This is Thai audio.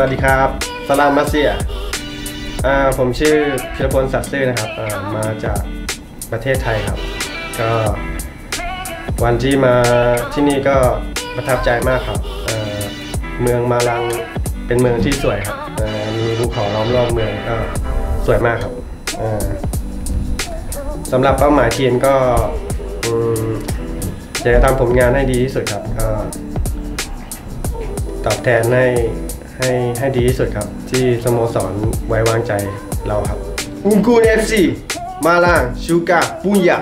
วัสดีครับสลามมาเซียผมชื่อพิรพลสัตย์ซื่อนะครับมาจากประเทศไทยครับ ก็วันที่มาที่นี่ก็ประทับใจมากครับเมืองมาลังเป็นเมืองที่สวยครับมีภูเขาล้อมรอบเมืองก็สวยมากครับสำหรับเป้าหมายทีมก็อยากจะทำผลงานให้ดีที่สุดครับก็ตอบแทนให้ ให้ให้ดีที่สุดครับ ที่สโมสรไว้วางใจเราครับอุงกูเอฟซีมาลางชูกาปุญญา